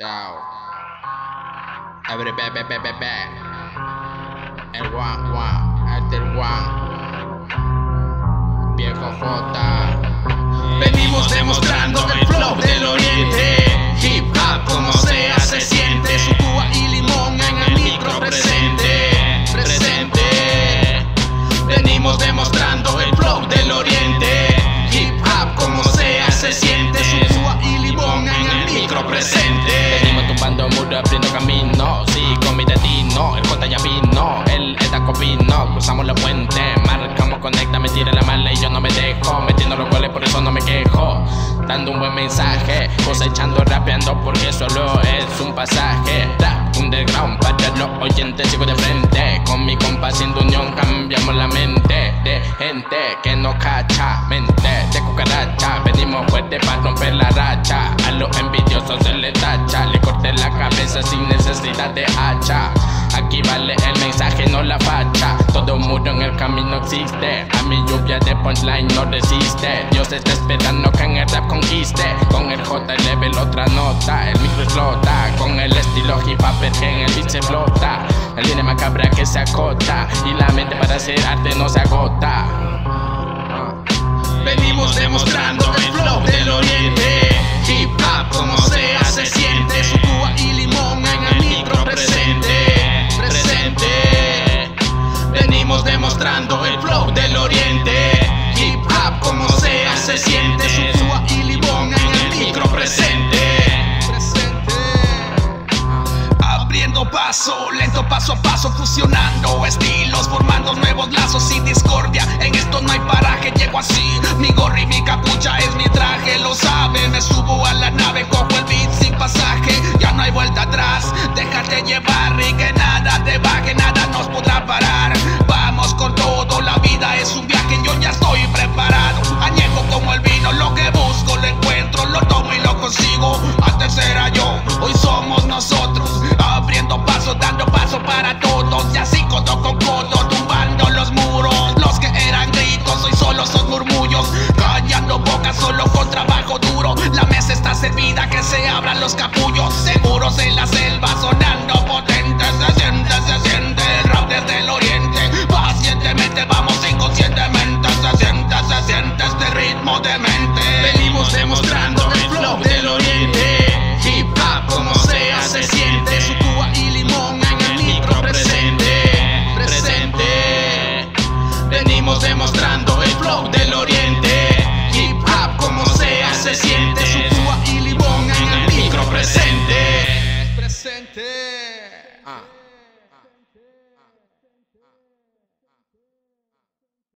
Down. Abre, be, be, be, be, be. El one, one, alter one. Viejo J. Venimos demostrando el flow del oriente. Hip hop como sea se siente. Su cuba y limón en el micro presente. Presente. Venimos demostrando el flow del oriente. Hip hop como sea se siente. Su cuba y limón en el micro presente. Tumbando muros, abriendo camino. Sí, con mi destino. El J ya vino. El Etaco vino. Cruzamos los puentes. Marcamos, conecta, me tira la mala y yo no me dejo. Metiendo los goles, por eso no me quejo. Dando un buen mensaje. Cosechando, rapeando, porque solo es un pasaje. Rap underground para los oyentes. Sigo de frente. Con mi compa haciendo unión. Cambiamos la mente de gente que no cacha. Mente de cucaracha. Venimos fuerte para romper la racha. A los envidiosos se les tacha. Corté la cabeza sin necesidad de hacha. Aquí vale el mensaje, no la facha. Todo muro en el camino existe. A mi lluvia de punchline no resiste. Dios está esperando que en el rap conquiste. Con el J level otra nota. El micro explota. Con el estilo hip hop que en el beat se flota. El viene macabra que se acota. Y la mente para hacer arte no se agota. Venimos demostrando el flow del oriente. Del oriente. Hip hop como sea se siente. Su cuba y limón en el micro presente. Abriendo paso, lento paso a paso, fusionando estilos, formando nuevos lazos sin discordia. En esto no hay paraje, llego así. Mi gorro y mi capucha es mi traje, lo sabe. Me subo se abran los capullos.